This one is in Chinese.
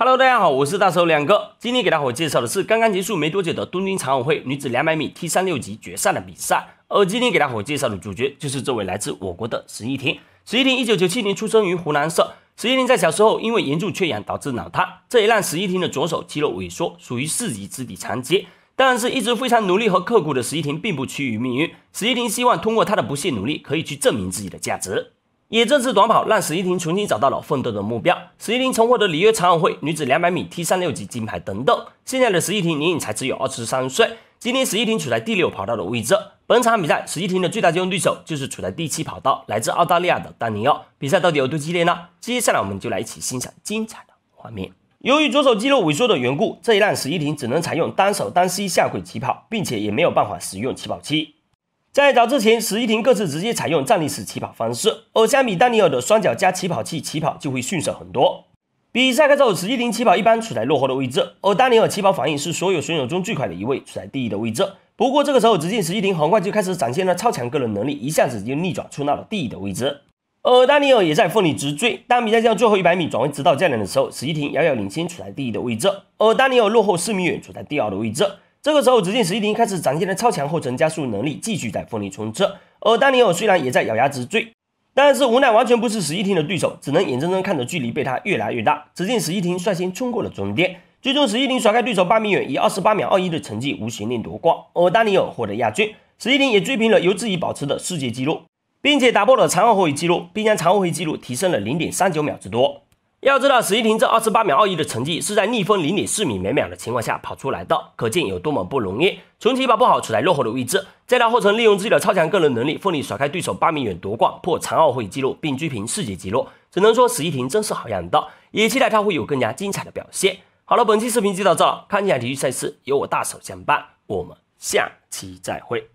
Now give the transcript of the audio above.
Hello，大家好，我是大手两哥。今天给大伙介绍的是刚刚结束没多久的东京残奥会女子200米 T 三六级决赛的比赛。而今天给大伙介绍的主角就是这位来自我国的石依婷。石依婷1997年出生于湖南省。石依婷在小时候因为严重缺氧导致脑瘫，这也让石依婷的左手肌肉萎缩，属于四级肢体残疾。但是，一直非常努力和刻苦的石依婷并不屈于命运。石依婷希望通过她的不懈努力，可以去证明自己的价值。也正是短跑让石依婷重新找到了奋斗的目标。石依婷曾获得里约残奥会女子200米 T 三六级金牌等等。现在的石依婷年龄才只有二十三岁。今天石依婷处在第六跑道的位置。本场比赛，石依婷的最大竞争对手就是处在第七跑道、来自澳大利亚的丹尼尔。比赛到底有多激烈呢？接下来我们就来一起欣赏精彩的画面。由于左手肌肉萎缩的缘故，这也让石依婷只能采用单手单膝下跪起跑，并且也没有办法使用起跑器。在早之前，史一婷各自直接采用站立式起跑方式，而相比丹尼尔的双脚加起跑器起跑就会逊色很多。比赛开始后，史一婷起跑一般处在落后的位置，而丹尼尔起跑反应是所有选手中最快的一位，处在第一的位置。不过这个时候，只见史一婷很快就开始展现了超强个人能力，一下子就逆转出到了第一的位置。而丹尼尔也在奋力直追。当比赛将最后一百米转为直道较量的时候，史一婷遥遥领先，处在第一的位置，而丹尼尔落后四米远，处在第二的位置。这个时候，只见史依婷开始展现了超强后程加速能力，继续在奋力冲刺。而丹尼尔虽然也在咬牙直追，但是无奈完全不是史一婷的对手，只能眼睁睁看着距离被他越来越大。只见史一婷率先冲过了终点，最终史一婷甩开对手八米远，以二十八秒二一的成绩无悬念夺冠，而丹尼尔获得亚军。史一婷也追平了由自己保持的世界纪录，并且打破了残奥会纪录，并将残奥会纪录提升了零点三九秒之多。要知道，史一婷这二十八秒二一的成绩是在逆风零点四米每秒的情况下跑出来的，可见有多么不容易。从起跑不好处在落后的位置，再到后程利用自己的超强个人能力，奋力甩开对手八米远夺冠，破残奥会纪录，并追平世界纪录。只能说史一婷真是好样的，也期待她会有更加精彩的表现。好了，本期视频就到这，看起来体育赛事有我大手相伴，我们下期再会。